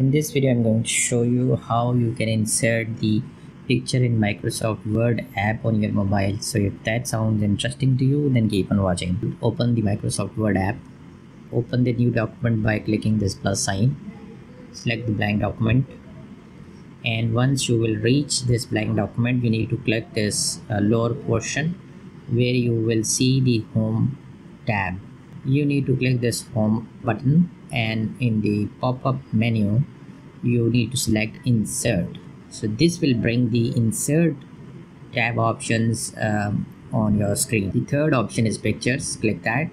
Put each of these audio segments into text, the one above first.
In this video, I'm going to show you how you can insert the picture in Microsoft Word app on your mobile. So if that sounds interesting to you, then keep on watching. Open the Microsoft Word app. Open the new document by clicking this plus sign. Select the blank document. And once you will reach this blank document, you need to click this uh, lower portion where you will see the home tab. You need to click this home button and in the pop-up menu you need to select insert. So this will bring the insert tab options um, on your screen. The third option is pictures. Click that.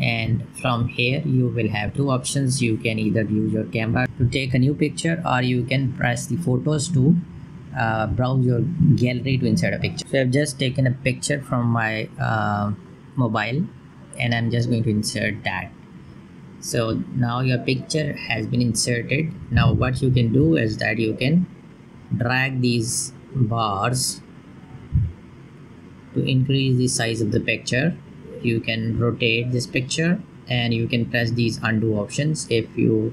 And from here you will have two options. You can either use your camera to take a new picture or you can press the photos to uh, browse your gallery to insert a picture. So i've just taken a picture from my uh, mobile and i'm just going to insert that. So now your picture has been inserted. Now what you can do is that you can drag these bars to increase the size of the picture. You can rotate this picture and you can press these undo options if you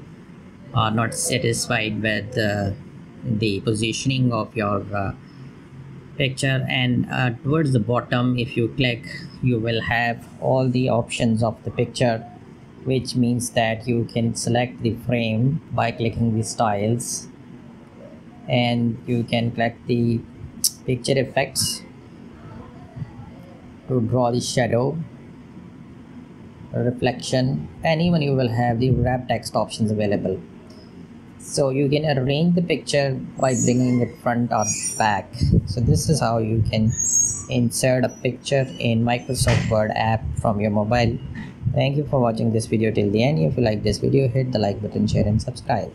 are not satisfied with uh, the positioning of your uh, picture and uh, towards the bottom if you click you will have all the options of the picture which means that you can select the frame by clicking the styles. And you can click the picture effects to draw the shadow reflection and even you will have the wrap text options available so you can arrange the picture by bringing it front or back so this is how you can insert a picture in microsoft word app from your mobile Thank you for watching this video till the end. If you like this video, hit the like button, share and subscribe.